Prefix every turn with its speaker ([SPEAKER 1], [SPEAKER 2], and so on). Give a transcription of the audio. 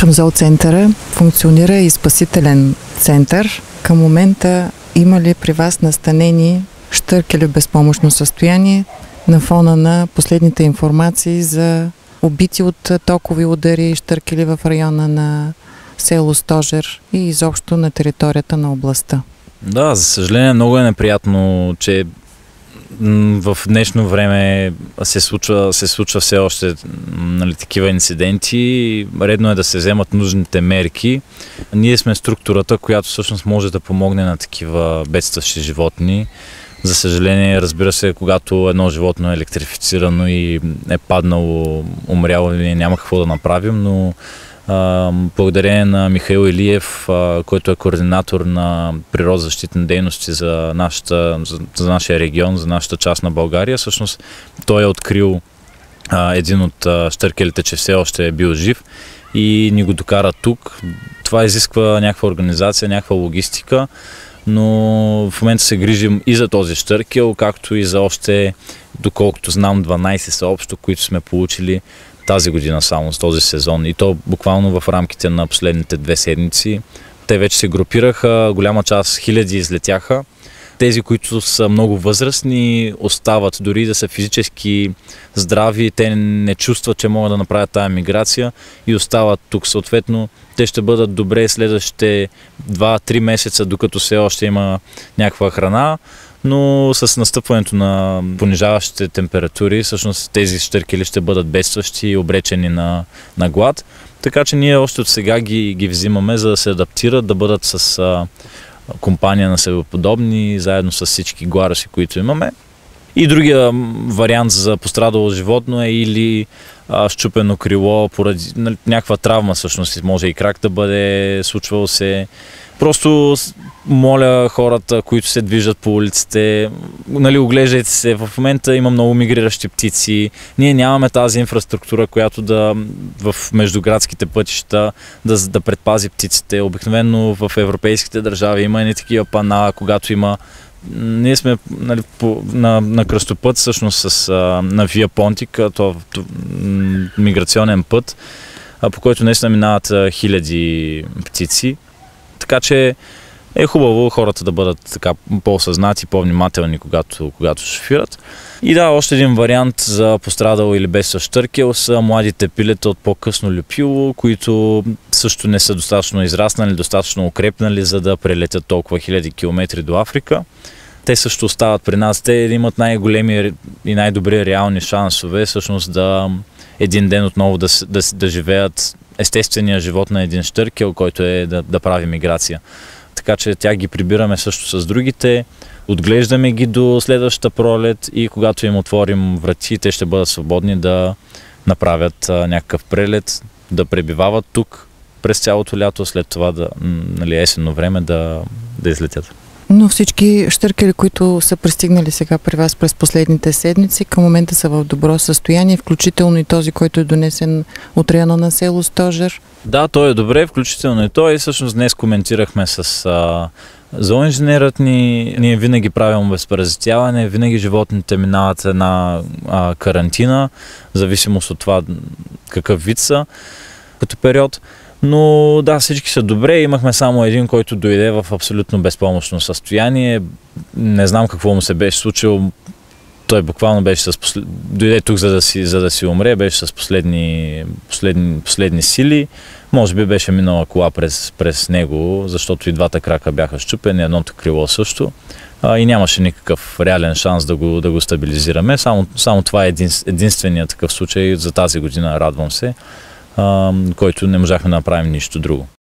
[SPEAKER 1] Към зооцентъра функционира и спасителен център. Към момента има ли при вас настанени штъркели в безпомощно състояние на фона на последните информации за убити от токови удари и штъркели в района на село Стожер и изобщо на територията на областта?
[SPEAKER 2] Да, за съжаление много е неприятно, че в днешно време се случва, се случва все още нали, такива инциденти. Редно е да се вземат нужните мерки. Ние сме структурата, която всъщност може да помогне на такива бедстващи животни. За съжаление, разбира се, когато едно животно е електрифицирано и е паднало, умряло, няма какво да направим, но благодарение на Михаил Илиев, който е координатор на природозащитни дейности за, нашата, за, за нашия регион, за нашата част на България. Всъщност той е открил един от штъркелите, че все още е бил жив и ни го докара тук. Това изисква някаква организация, някаква логистика, но в момента се грижим и за този штъркел, както и за още, доколкото знам, 12 са които сме получили тази година само, с този сезон. И то буквално в рамките на последните две седмици. Те вече се групираха, голяма част хиляди излетяха. Тези, които са много възрастни, остават дори да са физически здрави, те не чувстват, че могат да направят тази миграция и остават тук. Съответно, те ще бъдат добре следващите 2-3 месеца, докато все още има някаква храна но с настъпването на понижаващите температури, всъщност тези штъркели ще бъдат бедстващи и обречени на, на глад. Така че ние още от сега ги, ги взимаме, за да се адаптират, да бъдат с а, компания на себеподобни, заедно с всички глараси, които имаме. И другия вариант за пострадало животно е или а, щупено крило поради нали, някаква травма, всъщност. Може и крак да бъде случвало се. Просто моля хората, които се движат по улиците, нали, оглеждайте се, в момента има много мигриращи птици, ние нямаме тази инфраструктура, която да в междуградските пътища да, да предпази птиците. Обикновено в европейските държави има и такива пана, когато има ние сме нали, по, на, на кръстопът всъщност с, а, на Вия Понтик, то, то миграционен път, а, по който наистина минават а, хиляди птици. Така че е хубаво хората да бъдат така по-осъзнати, по-внимателни, когато, когато шофират. И да, още един вариант за пострадал или без същъркел са младите пилета от по-късно люпило, които също не са достатъчно израснали, достатъчно укрепнали, за да прелетят толкова хиляди километри до Африка. Те също остават при нас. Те имат най-големи и най-добри реални шансове всъщност да един ден отново да, да, да живеят естествения живот на един штъркел, който е да, да прави миграция. Така че тя ги прибираме също с другите, отглеждаме ги до следващата пролет и когато им отворим врати, те ще бъдат свободни да направят някакъв прелет, да пребивават тук през цялото лято, след това да, нали, есенно време да, да излетят.
[SPEAKER 1] Но всички штъркели, които са пристигнали сега при вас през последните седмици, към момента са в добро състояние, включително и този, който е донесен от района на село Стожер.
[SPEAKER 2] Да, той е добре, включително и той. Всъщност днес коментирахме с а, зооинженерът ни. Ние винаги правим безпаразитяване, винаги животните минават една а, карантина, в зависимост от това какъв вид са като период. Но да, всички са добре. Имахме само един, който дойде в абсолютно безпомощно състояние. Не знам какво му се беше случило. Той буквално беше с послед... дойде тук за да си, за да си умре, беше с последни, последни, последни сили. Може би беше минала кола през, през него, защото и двата крака бяха щупени, едното крило също. А, и нямаше никакъв реален шанс да го, да го стабилизираме. Само, само това е един, единственият такъв случай за тази година, радвам се който не можахме да направим нищо друго.